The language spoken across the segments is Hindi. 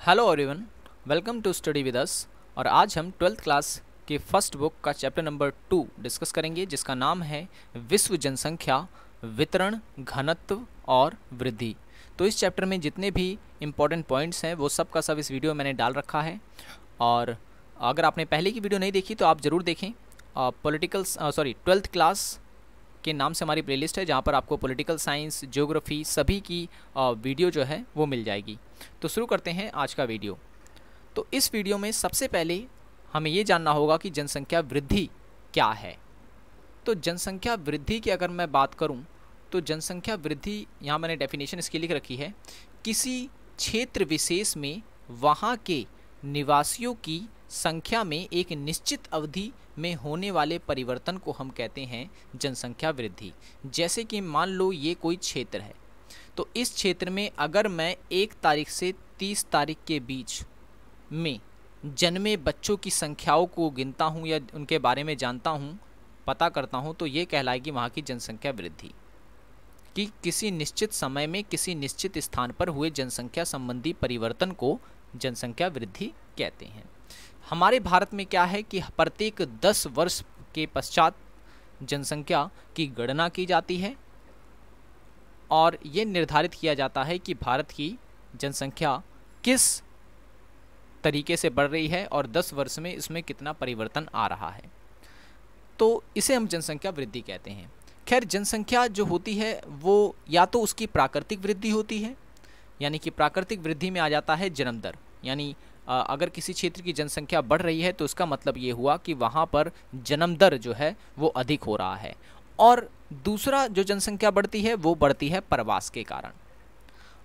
Hello everyone welcome to study with us और आज हम ट्वेल्थ क्लास के फ़र्स्ट बुक का चैप्टर नंबर टू डिस्कस करेंगे, जिसका नाम है विश्व जनसंख्या, वितरण, घनत्व और वृद्धि। तो इस चैप्टर में जितने भी इम्पोर्टेंट पॉइंट्स हैं, वो सब का सब इस वीडियो में मैंने डाल रखा है। और अगर आपने पहले की वीडियो नहीं देखी तो आप ज़रूर देखें। पॉलिटिकल सॉरी ट्वेल्थ क्लास के नाम से हमारी प्लेलिस्ट है, जहाँ पर आपको पॉलिटिकल साइंस ज्योग्राफी सभी की वीडियो जो है, वो मिल जाएगी। तो शुरू करते हैं आज का वीडियो तो इस वीडियो में सबसे पहले हमें ये जानना होगा कि जनसंख्या वृद्धि क्या है। तो जनसंख्या वृद्धि की अगर मैं बात करूँ तो जनसंख्या वृद्धि, यहाँ मैंने डेफिनेशन इसकी लिख रखी है, किसी क्षेत्र विशेष में वहाँ के निवासियों की संख्या में एक निश्चित अवधि में होने वाले परिवर्तन को हम कहते हैं जनसंख्या वृद्धि। जैसे कि मान लो ये कोई क्षेत्र है तो इस क्षेत्र में अगर मैं एक तारीख से तीस तारीख के बीच में जन्मे बच्चों की संख्याओं को गिनता हूँ या उनके बारे में जानता हूँ, पता करता हूँ तो ये कहलाएगी वहाँ की जनसंख्या वृद्धि। कि किसी निश्चित समय में किसी निश्चित स्थान पर हुए जनसंख्या संबंधी परिवर्तन को जनसंख्या वृद्धि कहते हैं। हमारे भारत में क्या है कि प्रत्येक 10 वर्ष के पश्चात जनसंख्या की गणना की जाती है और ये निर्धारित किया जाता है कि भारत की जनसंख्या किस तरीके से बढ़ रही है और 10 वर्ष में इसमें कितना परिवर्तन आ रहा है। तो इसे हम जनसंख्या वृद्धि कहते हैं। खैर, जनसंख्या जो होती है, वो या तो उसकी प्राकृतिक वृद्धि होती है, यानी कि प्राकृतिक वृद्धि में आ जाता है जन्म दर, यानी अगर किसी क्षेत्र की जनसंख्या बढ़ रही है तो इसका मतलब ये हुआ कि वहाँ पर जन्म दर जो है, वो अधिक हो रहा है। और दूसरा जो जनसंख्या बढ़ती है, वो बढ़ती है प्रवास के कारण।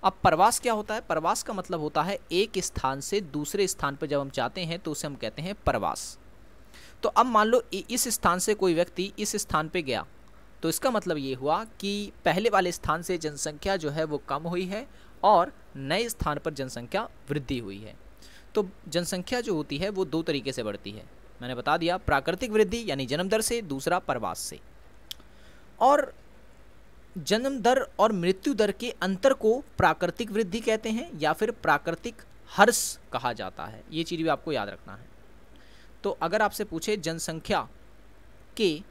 अब प्रवास क्या होता है? प्रवास का मतलब होता है एक स्थान से दूसरे स्थान पर जब हम जाते हैं तो उसे हम कहते हैं प्रवास। तो अब मान लो इस स्थान से कोई व्यक्ति इस स्थान पे गया तो इसका मतलब ये हुआ कि पहले वाले स्थान से जनसंख्या जो है, वो कम हुई है और नए स्थान पर जनसंख्या वृद्धि हुई है। तो जनसंख्या जो होती है, वो दो तरीके से बढ़ती है। मैंने बता दिया, प्राकृतिक वृद्धि यानी जन्म दर से, दूसरा प्रवास से। और जन्म दर और मृत्यु दर के अंतर को प्राकृतिक वृद्धि कहते हैं, या फिर प्राकृतिक हर्ष कहा जाता है। ये चीज़ भी आपको याद रखना है। तो अगर आपसे पूछे, जनसंख्या के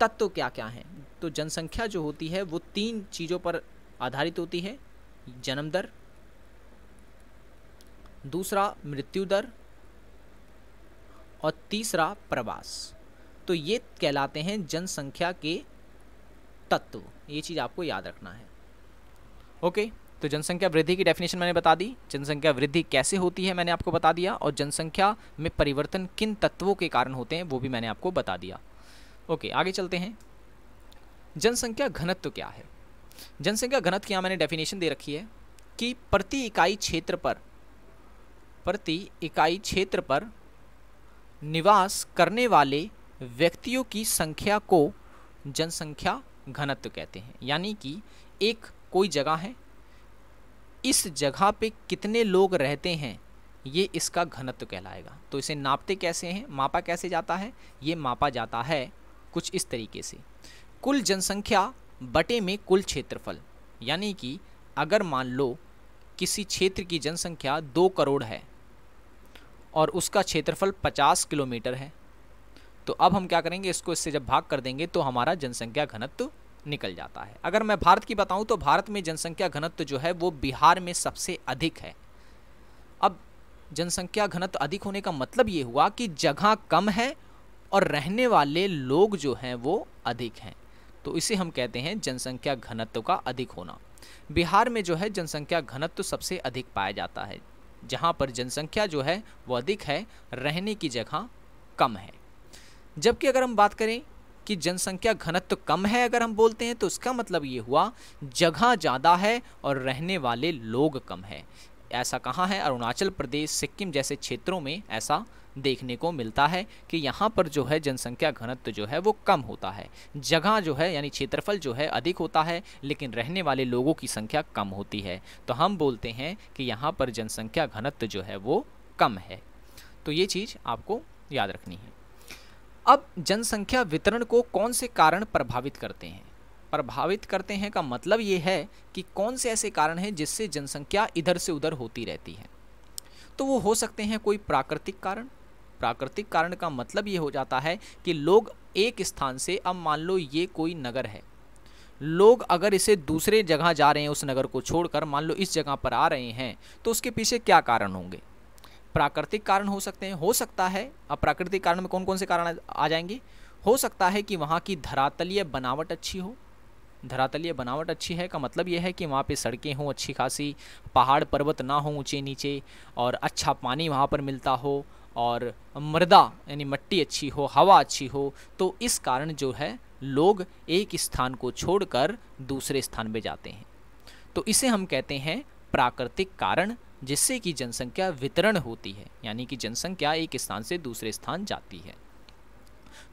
तत्व क्या क्या हैं? तो जनसंख्या जो होती है, वो तीन चीज़ों पर आधारित होती है। जन्म दर दूसरा मृत्यु दर और तीसरा प्रवास। तो ये कहलाते हैं जनसंख्या के तत्व। ये चीज़ आपको याद रखना है। ओके तो जनसंख्या वृद्धि की डेफिनेशन मैंने बता दी। जनसंख्या वृद्धि कैसे होती है मैंने आपको बता दिया और जनसंख्या में परिवर्तन किन तत्वों के कारण होते हैं वो भी मैंने आपको बता दिया। ओके, आगे चलते हैं। जनसंख्या घनत्व क्या है? जनसंख्या घनत्व यहाँ मैंने डेफिनेशन दे रखी है कि प्रति इकाई क्षेत्र पर प्रति इकाई क्षेत्र पर निवास करने वाले व्यक्तियों की संख्या को जनसंख्या घनत्व कहते हैं। यानी कि एक कोई जगह है, इस जगह पे कितने लोग रहते हैं, ये इसका घनत्व कहलाएगा। तो इसे नापते कैसे हैं? मापा कैसे जाता है? ये मापा जाता है कुछ इस तरीके से। कुल जनसंख्या बटे में कुल क्षेत्रफल, यानी कि अगर मान लो किसी क्षेत्र की जनसंख्या दो करोड़ है और उसका क्षेत्रफल 50 किलोमीटर है। तो अब हम क्या करेंगे, इसको इससे जब भाग कर देंगे तो हमारा जनसंख्या घनत्व निकल जाता है। अगर मैं भारत की बताऊँ तो भारत में जनसंख्या घनत्व जो है, वो बिहार में सबसे अधिक है। अब जनसंख्या घनत्व अधिक होने का मतलब ये हुआ कि जगह कम है और रहने वाले लोग जो हैं, वो अधिक हैं। तो इसे हम कहते हैं जनसंख्या घनत्व का अधिक होना। बिहार में जो है, जनसंख्या घनत्व सबसे अधिक पाया जाता है। जहाँ पर जनसंख्या जो है वो अधिक है, रहने की जगह कम है। जबकि अगर हम बात करें कि जनसंख्या घनत्व कम है अगर हम बोलते हैं तो उसका मतलब ये हुआ जगह ज़्यादा है और रहने वाले लोग कम है। ऐसा कहाँ है? अरुणाचल प्रदेश, सिक्किम जैसे क्षेत्रों में ऐसा देखने को मिलता है कि यहाँ पर जो है जनसंख्या घनत्व जो है वो कम होता है। जगह जो है, यानी क्षेत्रफल जो है अधिक होता है, लेकिन रहने वाले लोगों की संख्या कम होती है। तो हम बोलते हैं कि यहाँ पर जनसंख्या घनत्व जो है वो कम है। तो ये चीज़ आपको याद रखनी है। अब जनसंख्या वितरण को कौन से कारण प्रभावित करते हैं? प्रभावित करते हैं का मतलब ये है कि कौन से ऐसे कारण हैं जिससे जनसंख्या इधर से उधर होती रहती है? तो वो हो सकते हैं कोई प्राकृतिक कारण प्राकृतिक कारण का मतलब ये हो जाता है कि लोग एक स्थान से, अब मान लो ये कोई नगर है। लोग अगर इसे दूसरे जगह जा रहे हैं, उस नगर को छोड़कर, मान लो इस जगह पर आ रहे हैं तो उसके पीछे क्या कारण होंगे? प्राकृतिक कारण हो सकते हैं। हो सकता है, अब प्राकृतिक कारण में कौन कौन से कारण आ जाएँगे? हो सकता है कि वहाँ की धरातलीय बनावट अच्छी हो। धरातलीय बनावट अच्छी है का मतलब यह है कि वहाँ पे सड़कें हों, अच्छी खासी पहाड़ पर्वत ना हो ऊँचे नीचे और अच्छा पानी वहाँ पर मिलता हो और मृदा, यानी मिट्टी अच्छी हो, हवा अच्छी हो तो इस कारण जो है, लोग एक स्थान को छोड़कर दूसरे स्थान पे जाते हैं। तो इसे हम कहते हैं प्राकृतिक कारण, जिससे कि जनसंख्या वितरण होती है, यानी कि जनसंख्या एक स्थान से दूसरे स्थान जाती है।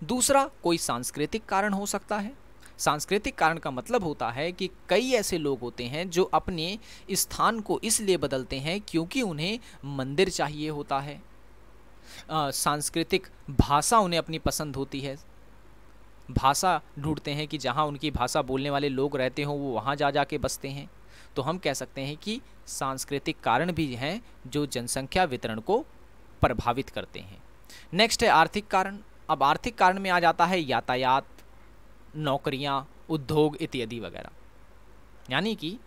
दूसरा, कोई सांस्कृतिक कारण हो सकता है। सांस्कृतिक कारण का मतलब होता है कि कई ऐसे लोग होते हैं जो अपने स्थान को इसलिए बदलते हैं क्योंकि उन्हें मंदिर चाहिए होता है। सांस्कृतिक भाषा उन्हें अपनी पसंद होती है। भाषा ढूंढते हैं कि जहाँ उनकी भाषा बोलने वाले लोग रहते हों, वो वहाँ जा जा के बसते हैं। तो हम कह सकते हैं कि सांस्कृतिक कारण भी हैं जो जनसंख्या वितरण को प्रभावित करते हैं। नेक्स्ट है आर्थिक कारण। अब आर्थिक कारण में आ जाता है यातायात, नौकरियाँ, उद्योग इत्यादि वगैरह। यानी कि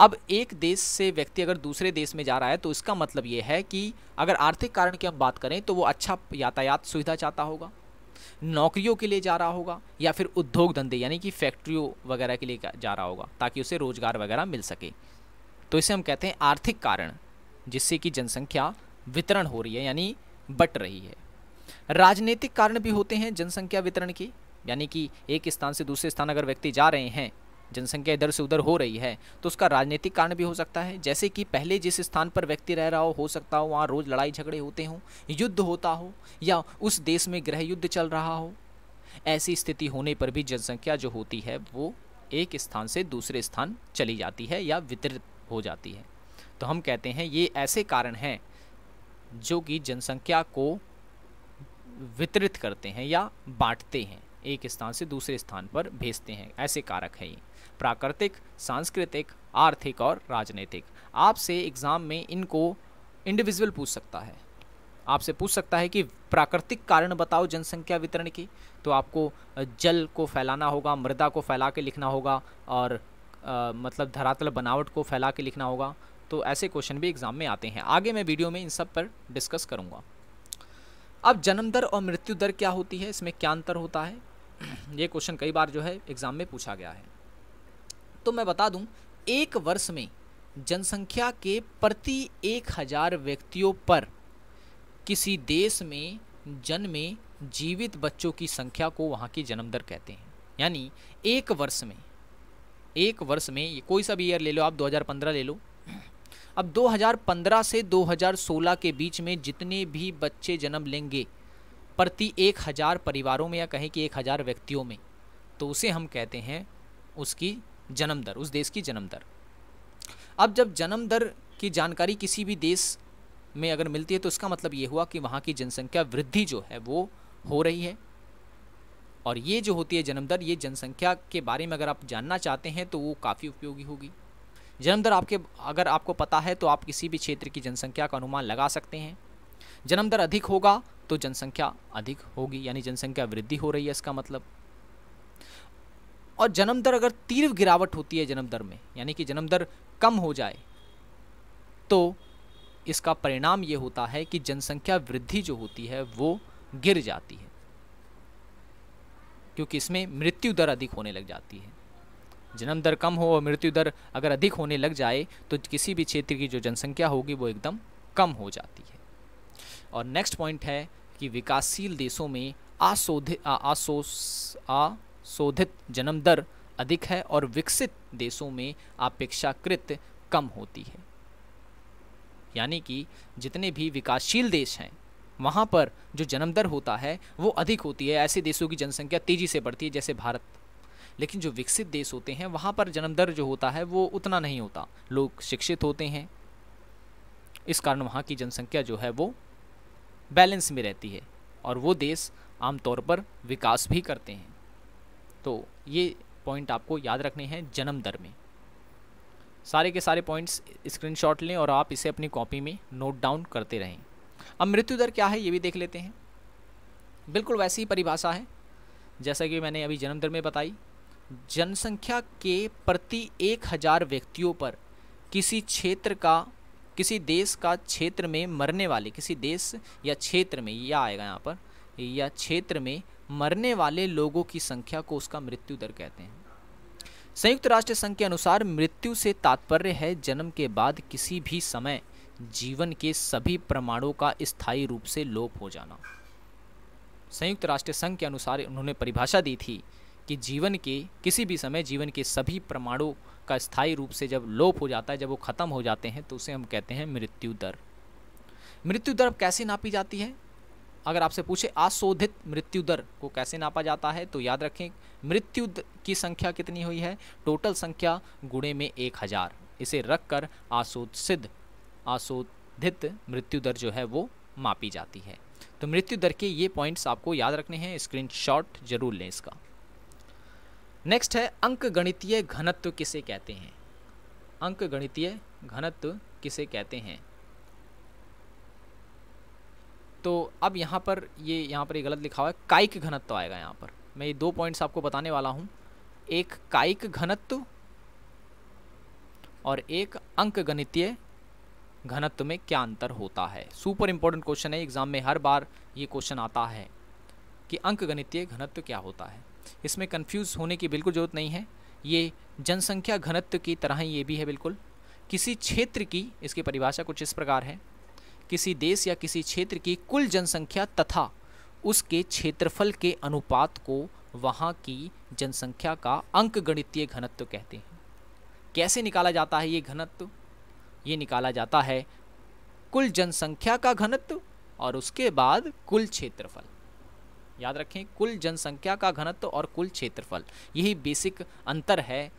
अब एक देश से व्यक्ति अगर दूसरे देश में जा रहा है तो इसका मतलब ये है कि अगर आर्थिक कारण की हम बात करें तो वो अच्छा यातायात सुविधा चाहता होगा, नौकरियों के लिए जा रहा होगा, या फिर उद्योग धंधे, यानी कि फैक्ट्रियों वगैरह के लिए जा रहा होगा, ताकि उसे रोज़गार वगैरह मिल सके। तो इसे हम कहते हैं आर्थिक कारण, जिससे कि जनसंख्या वितरण हो रही है, यानी बट रही है। राजनीतिक कारण भी होते हैं जनसंख्या वितरण के, यानी कि एक स्थान से दूसरे स्थान अगर व्यक्ति जा रहे हैं जनसंख्या इधर से उधर हो रही है तो उसका राजनीतिक कारण भी हो सकता है। जैसे कि पहले जिस स्थान पर व्यक्ति रह रहा हो हो सकता हो वहाँ रोज़ लड़ाई झगड़े होते हों, युद्ध होता हो, या उस देश में गृह युद्ध चल रहा हो, ऐसी स्थिति होने पर भी जनसंख्या जो होती है, वो एक स्थान से दूसरे स्थान चली जाती है या वितरित हो जाती है। तो हम कहते हैं, ये ऐसे कारण हैं जो कि जनसंख्या को वितरित करते हैं या बांटते हैं, एक स्थान से दूसरे स्थान पर भेजते हैं, ऐसे कारक हैं ये। प्राकृतिक सांस्कृतिक आर्थिक और राजनीतिक। आपसे एग्ज़ाम में इनको इंडिविजुअल पूछ सकता है। आपसे पूछ सकता है कि प्राकृतिक कारण बताओ जनसंख्या वितरण की। तो आपको जल को फैलाना होगा मृदा को फैला के लिखना होगा और आ, मतलब धरातल बनावट को फैला के लिखना होगा। तो ऐसे क्वेश्चन भी एग्ज़ाम में आते हैं। आगे मैं वीडियो में इन सब पर डिस्कस करूँगा। अब जन्म दर और मृत्यु दर क्या होती है? इसमें क्या अंतर होता है? ये क्वेश्चन कई बार जो है एग्ज़ाम में पूछा गया है। तो मैं बता दूँ, एक वर्ष में जनसंख्या के प्रति एक हज़ार व्यक्तियों पर किसी देश में जन्मे जीवित बच्चों की संख्या को वहाँ की जन्म दर कहते हैं। यानी एक वर्ष में, एक वर्ष में, ये कोई सा भी ईयर ले लो, आप 2015 ले लो। अब 2015 से 2016 के बीच में जितने भी बच्चे जन्म लेंगे प्रति एक हज़ार परिवारों में या कहें कि एक हज़ार व्यक्तियों में तो उसे हम कहते हैं उसकी जन्म दर, उस देश की जन्म दर। अब जब जन्म दर की जानकारी किसी भी देश में अगर मिलती है तो इसका मतलब ये हुआ कि वहाँ की जनसंख्या वृद्धि जो है, वो हो रही है। और ये जो होती है जन्म दर, ये जनसंख्या के बारे में अगर आप जानना चाहते हैं तो वो काफ़ी उपयोगी होगी। जन्म दर आपके, अगर आपको पता है तो आप किसी भी क्षेत्र की जनसंख्या का अनुमान लगा सकते हैं। जन्म दर अधिक होगा तो जनसंख्या अधिक होगी, यानी जनसंख्या वृद्धि हो रही है, इसका मतलब। और जन्म दर अगर तीव्र गिरावट होती है जन्म दर में, यानी कि जन्म दर कम हो जाए तो इसका परिणाम ये होता है कि जनसंख्या वृद्धि जो होती है, वो गिर जाती है। क्योंकि इसमें मृत्यु दर अधिक होने लग जाती है। जन्म दर कम हो और मृत्यु दर अगर अधिक होने लग जाए तो किसी भी क्षेत्र की जो जनसंख्या होगी, वो एकदम कम हो जाती है। और नेक्स्ट पॉइंट है कि विकासशील देशों में आशोधित आशोस, आ शोधित जन्म दर अधिक है और विकसित देशों में अपेक्षाकृत कम होती है। यानी कि जितने भी विकासशील देश हैं, वहाँ पर जो जन्म दर होता है, वो अधिक होती है। ऐसे देशों की जनसंख्या तेज़ी से बढ़ती है, जैसे भारत। लेकिन जो विकसित देश होते हैं, वहाँ पर जन्म दर जो होता है, वो उतना नहीं होता। लोग शिक्षित होते हैं। इस कारण वहाँ की जनसंख्या जो है, वो बैलेंस में रहती है और वो देश आमतौर पर विकास भी करते हैं। तो ये पॉइंट आपको याद रखने हैं जन्म दर में। सारे के सारे पॉइंट्स स्क्रीनशॉट लें और आप इसे अपनी कॉपी में नोट डाउन करते रहें। अब मृत्यु दर क्या है ये भी देख लेते हैं। बिल्कुल वैसी ही परिभाषा है, जैसा कि मैंने अभी जन्म दर में बताई। जनसंख्या के प्रति एक हज़ार व्यक्तियों पर किसी क्षेत्र का, किसी देश का क्षेत्र में मरने वाले, किसी देश या क्षेत्र में यह आएगा यहाँ पर, या क्षेत्र में मरने वाले लोगों की संख्या को उसका मृत्यु दर कहते हैं। संयुक्त राष्ट्र संघ के अनुसार मृत्यु से तात्पर्य है जन्म के बाद किसी भी समय जीवन के सभी प्रमाणों का स्थायी रूप से लोप हो जाना। संयुक्त राष्ट्र संघ के अनुसार उन्होंने परिभाषा दी थी कि जीवन के, किसी भी समय जीवन के सभी प्रमाणों का स्थायी रूप से जब लोप हो जाता है, जब वो ख़त्म हो जाते हैं तो उसे हम कहते हैं मृत्यु दर। मृत्यु दर कैसे नापी जाती है? अगर आपसे पूछे, आशोधित मृत्यु दर को कैसे नापा जाता है तो याद रखें, मृत्यु की संख्या कितनी हुई है? टोटल संख्या गुणे में एक हज़ार। इसे रख कर आशोधित आशोधित मृत्यु दर जो है, वो मापी जाती है। तो मृत्यु दर के ये पॉइंट्स आपको याद रखने हैं स्क्रीनशॉट ज़रूर लें इसका। नेक्स्ट है अंक गणितीय घनत्व किसे कहते हैं? अंक गणितीय घनत्व किसे कहते हैं? तो अब यहाँ पर ये, यहाँ पर ये गलत लिखा हुआ है, कायिक घनत्व आएगा यहाँ पर। मैं ये दो पॉइंट्स आपको बताने वाला हूँ। एक कायिक घनत्व और एक अंक गणितीय घनत्व में क्या अंतर होता है। सुपर इम्पोर्टेंट क्वेश्चन है एग्ज़ाम में हर बार ये क्वेश्चन आता है कि अंक गणितीय घनत्व क्या होता है। इसमें कंफ्यूज होने की बिल्कुल ज़रूरत नहीं है। ये जनसंख्या घनत्व की तरह ही ये भी है बिल्कुल। किसी क्षेत्र की, इसकी परिभाषा कुछ इस प्रकार है। किसी देश या किसी क्षेत्र की कुल जनसंख्या तथा उसके क्षेत्रफल के अनुपात को वहाँ की जनसंख्या का अंक गणितीय घनत्व कहते हैं। कैसे निकाला जाता है ये घनत्व? ये निकाला जाता है कुल जनसंख्या का घनत्व और उसके बाद कुल क्षेत्रफल। याद रखें, कुल जनसंख्या का घनत्व और कुल क्षेत्रफल। यही बेसिक अंतर है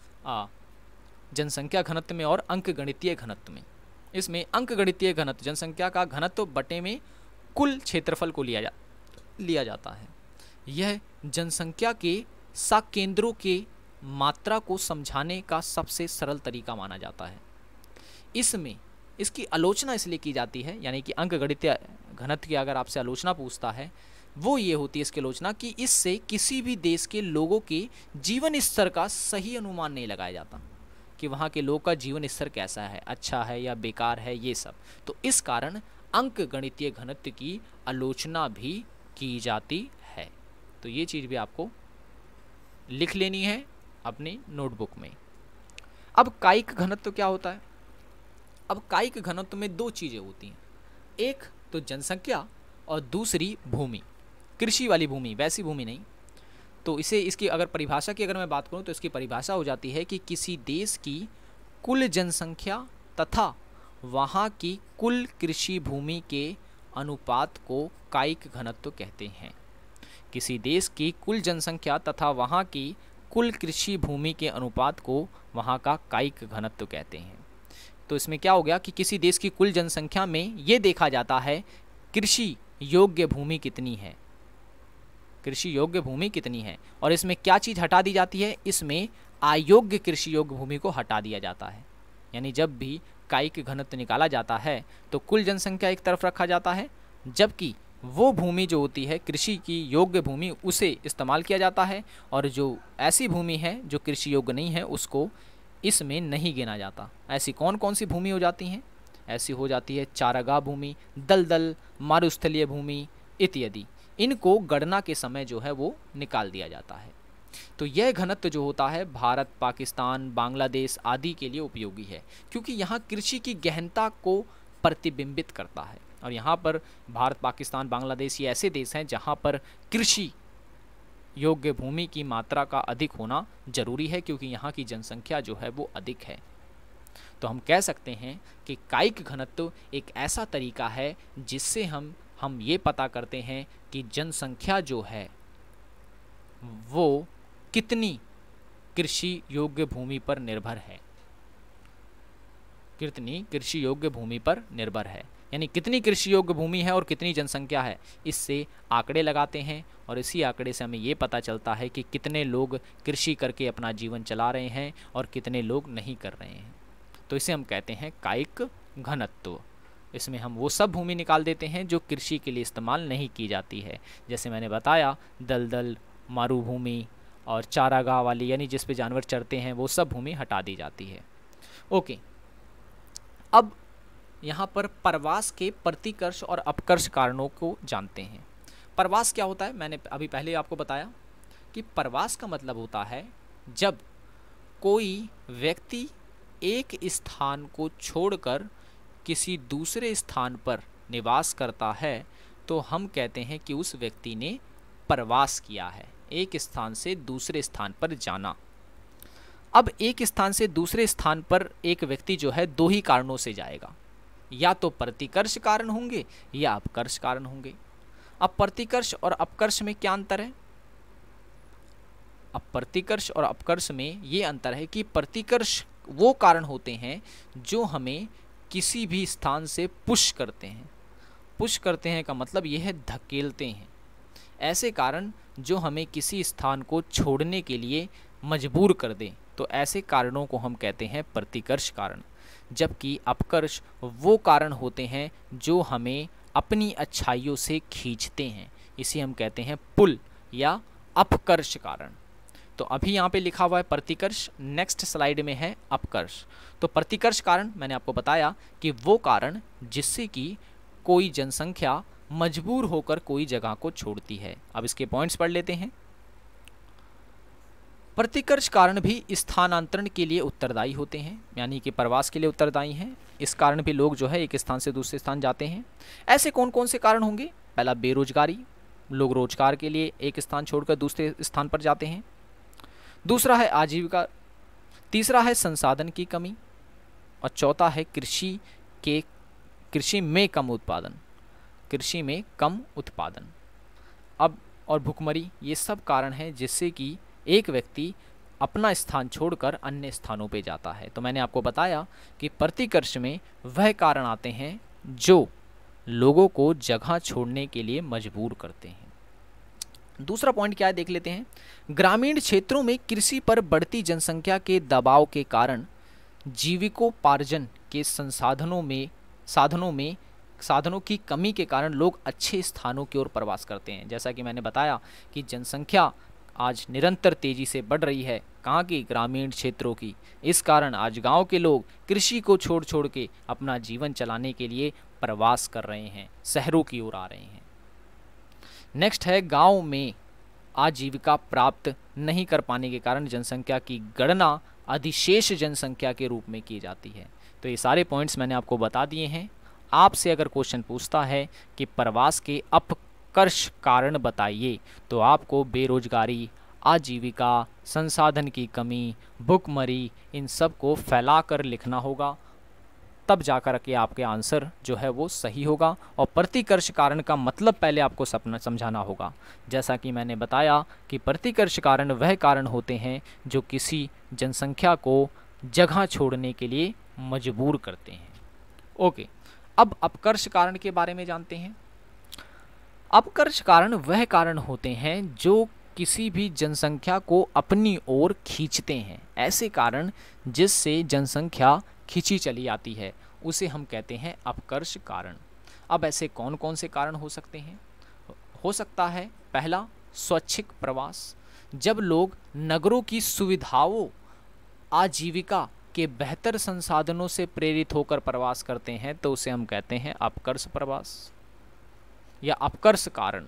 जनसंख्या घनत्व में और अंक गणितीय घनत्व में। इसमें अंक गणितीय घनत्व, जनसंख्या का घनत्व बटे में कुल क्षेत्रफल को लिया जा, लिया जाता है। यह जनसंख्या के केंद्रों के मात्रा को समझाने का सबसे सरल तरीका माना जाता है। इसमें, इसकी आलोचना इसलिए की जाती है, यानी कि अंक गणितीय घनत्व की अगर आपसे आलोचना पूछता है, वो ये होती है इसकी आलोचना कि इससे किसी भी देश के लोगों के जीवन स्तर का सही अनुमान नहीं लगाया जाता। कि वहाँ के लोग का जीवन स्तर कैसा है अच्छा है या बेकार है, ये सब। तो इस कारण अंक गणितीय घनत्व की आलोचना भी की जाती है। तो ये चीज़ भी आपको लिख लेनी है अपनी नोटबुक में। अब कायिक घनत्व क्या होता है? अब कायिक घनत्व में दो चीज़ें होती हैं। एक तो जनसंख्या और दूसरी भूमि, कृषि वाली भूमि, वैसी भूमि नहीं। तो इसे, इसकी अगर परिभाषा की अगर मैं बात करूँ तो इसकी परिभाषा हो जाती है कि किसी देश की कुल जनसंख्या तथा वहाँ की कुल कृषि भूमि के अनुपात को कायिक घनत्व कहते हैं। किसी देश की कुल जनसंख्या तथा वहाँ की कुल कृषि भूमि के अनुपात को वहाँ का कायिक घनत्व कहते हैं। तो इसमें क्या हो गया कि किसी देश की कुल जनसंख्या में ये देखा जाता है, कृषि योग्य भूमि कितनी है। कृषि योग्य भूमि कितनी है और इसमें क्या चीज़ हटा दी जाती है? इसमें अयोग्य कृषि योग्य भूमि को हटा दिया जाता है। यानी जब भी कायिक घनत्व निकाला जाता है तो कुल जनसंख्या एक तरफ़ रखा जाता है, जबकि वो भूमि जो होती है, कृषि की योग्य भूमि, उसे इस्तेमाल किया जाता है और जो ऐसी भूमि है, जो कृषि योग्य नहीं है, उसको इसमें नहीं गिना जाता। ऐसी कौन कौन सी भूमि हो जाती हैं? ऐसी हो जाती है चारागाह भूमि, दलदल, मारुस्थलीय भूमि, इत्यादि। इनको गणना के समय जो है वो निकाल दिया जाता है। तो यह घनत्व जो होता है, भारत, पाकिस्तान, बांग्लादेश आदि के लिए उपयोगी है, क्योंकि यहाँ कृषि की गहनता को प्रतिबिंबित करता है। और यहाँ पर भारत, पाकिस्तान, बांग्लादेश ये ऐसे देश हैं जहाँ पर कृषि योग्य भूमि की मात्रा का अधिक होना ज़रूरी है, क्योंकि यहाँ की जनसंख्या जो है वो अधिक है। तो हम कह सकते हैं कि कायिक घनत्व एक ऐसा तरीका है जिससे हम हम ये पता करते हैं कि जनसंख्या जो है, वो कितनी कृषि योग्य भूमि पर निर्भर है। कितनी कृषि योग्य भूमि पर निर्भर है। यानी कितनी कृषि योग्य भूमि है और कितनी जनसंख्या है, इससे आंकड़े लगाते हैं और इसी आंकड़े से हमें ये पता चलता है कि कितने लोग कृषि करके अपना जीवन चला रहे हैं और कितने लोग नहीं कर रहे हैं। तो इसे हम कहते हैं कायिक घनत्व। इसमें हम वो सब भूमि निकाल देते हैं जो कृषि के लिए इस्तेमाल नहीं की जाती है। जैसे मैंने बताया, दलदल, मारूभूमि और चारागाह वाली, यानी जिस पे जानवर चरते हैं, वो सब भूमि हटा दी जाती है। ओके, अब यहाँ पर प्रवास के प्रतिकर्ष और अपकर्ष कारणों को जानते हैं। प्रवास क्या होता है? मैंने अभी पहले आपको बताया कि प्रवास का मतलब होता है जब कोई व्यक्ति एक स्थान को छोड़कर किसी दूसरे स्थान पर निवास करता है तो हम कहते हैं कि उस व्यक्ति ने प्रवास किया है, एक स्थान से दूसरे स्थान पर जाना। अब एक स्थान से दूसरे स्थान पर एक व्यक्ति जो है, दो ही कारणों से जाएगा। या तो प्रतिकर्ष कारण होंगे, या अपकर्ष कारण होंगे। अब प्रतिकर्ष और अपकर्ष में क्या अंतर है? अब प्रतिकर्ष और अपकर्ष में ये अंतर है कि प्रतिकर्ष वो कारण होते हैं जो हमें किसी भी स्थान से पुश करते हैं। पुश करते हैं का मतलब यह है धकेलते हैं। ऐसे कारण जो हमें किसी स्थान को छोड़ने के लिए मजबूर कर दें तो ऐसे कारणों को हम कहते हैं प्रतिकर्ष कारण। जबकि अपकर्ष वो कारण होते हैं जो हमें अपनी अच्छाइयों से खींचते हैं। इसे हम कहते हैं पुल या अपकर्ष कारण। तो अभी यहाँ पे लिखा हुआ है प्रतिकर्ष नेक्स्ट स्लाइड में है अपकर्ष। तो प्रतिकर्ष कारण, मैंने आपको बताया कि वो कारण जिससे कि कोई जनसंख्या मजबूर होकर कोई जगह को छोड़ती है। अब इसके पॉइंट्स पढ़ लेते हैं। प्रतिकर्ष कारण भी स्थानांतरण के लिए उत्तरदायी होते हैं, यानी कि प्रवास के लिए उत्तरदायी हैं। इस कारण भी लोग जो है एक स्थान से दूसरे स्थान जाते हैं। ऐसे कौन कौन से कारण होंगे? पहला बेरोजगारी, लोग रोज़गार के लिए एक स्थान छोड़कर दूसरे स्थान पर जाते हैं। दूसरा है आजीविका, तीसरा है संसाधन की कमी, और चौथा है कृषि के, कृषि में कम उत्पादन, कृषि में कम उत्पादन। अब और भुखमरी, ये सब कारण हैं जिससे कि एक व्यक्ति अपना स्थान छोड़कर अन्य स्थानों पे जाता है। तो मैंने आपको बताया कि प्रतिकर्ष में वह कारण आते हैं जो लोगों को जगह छोड़ने के लिए मजबूर करते हैं। दूसरा पॉइंट क्या है, देख लेते हैं। ग्रामीण क्षेत्रों में कृषि पर बढ़ती जनसंख्या के दबाव के कारण जीविकोपार्जन के संसाधनों में, साधनों में, साधनों की कमी के कारण लोग अच्छे स्थानों की ओर प्रवास करते हैं। जैसा कि मैंने बताया कि जनसंख्या आज निरंतर तेज़ी से बढ़ रही है, कहाँ की? ग्रामीण क्षेत्रों की। इस कारण आज गाँव के लोग कृषि को छोड़ छोड़ के अपना जीवन चलाने के लिए प्रवास कर रहे हैं, शहरों की ओर आ रहे हैं। नेक्स्ट है गाँव में आजीविका प्राप्त नहीं कर पाने के कारण जनसंख्या की गणना अधिशेष जनसंख्या के रूप में की जाती है। तो ये सारे पॉइंट्स मैंने आपको बता दिए हैं। आपसे अगर क्वेश्चन पूछता है कि प्रवास के अपकर्ष कारण बताइए तो आपको बेरोजगारी, आजीविका, संसाधन की कमी, भुखमरी, इन सबको फैला कर लिखना होगा। तब जाकर के आपके आंसर जो है वो सही होगा और प्रतिकर्ष कारण का मतलब पहले आपको सपना समझाना होगा। जैसा कि मैंने बताया कि प्रतिकर्ष कारण वह कारण होते हैं जो किसी जनसंख्या को जगह छोड़ने के लिए मजबूर करते हैं। ओके, अब अपकर्ष कारण के बारे में जानते हैं। अपकर्ष कारण वह कारण होते हैं जो किसी भी जनसंख्या को अपनी ओर खींचते हैं। ऐसे कारण जिससे जनसंख्या खींची चली आती है, उसे हम कहते हैं अपकर्ष कारण। अब ऐसे कौन कौन से कारण हो सकते हैं? हो सकता है, पहला, स्वैच्छिक प्रवास। जब लोग नगरों की सुविधाओं, आजीविका के बेहतर संसाधनों से प्रेरित होकर प्रवास करते हैं तो उसे हम कहते हैं अपकर्ष प्रवास या अपकर्ष कारण।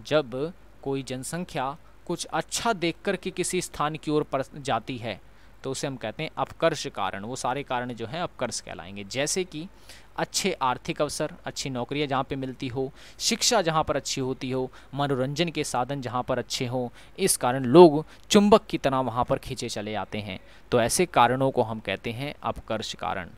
जब कोई जनसंख्या कुछ अच्छा देखकर के किसी स्थान की ओर जाती है तो उसे हम कहते हैं अपकर्ष कारण। वो सारे कारण जो हैं अपकर्ष कहलाएँगे। जैसे कि अच्छे आर्थिक अवसर, अच्छी नौकरियाँ जहाँ पे मिलती हो, शिक्षा जहाँ पर अच्छी होती हो, मनोरंजन के साधन जहाँ पर अच्छे हों, इस कारण लोग चुंबक की तरह वहाँ पर खींचे चले आते हैं। तो ऐसे कारणों को हम कहते हैं अपकर्ष कारण।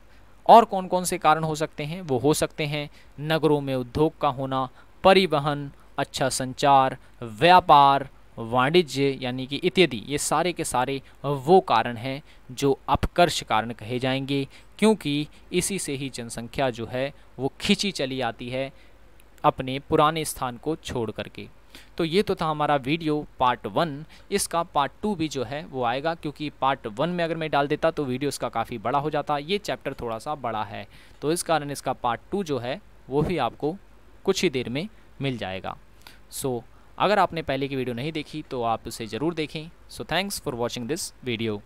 और कौन कौन से कारण हो सकते हैं? वो हो सकते हैं नगरों में उद्योग का होना, परिवहन अच्छा संचार, व्यापार वाणिज्य यानी कि इत्यादि ये सारे के सारे वो कारण हैं जो अपकर्ष कारण कहे जाएँगे क्योंकि इसी से ही जनसंख्या जो है वो खींची चली आती है अपने पुराने स्थान को छोड़ करके। तो ये तो था हमारा वीडियो पार्ट वन। इसका पार्ट टू भी जो है वो आएगा क्योंकि पार्ट वन में अगर मैं डाल देता तो वीडियो इसका काफ़ी बड़ा हो जाता। ये चैप्टर थोड़ा सा बड़ा है। तो इस कारण इसका पार्ट टू जो है वो भी आपको कुछ ही देर में मिल जाएगा। सो so, अगर आपने पहले की वीडियो नहीं देखी तो आप उसे ज़रूर देखें। So thanks for watching this video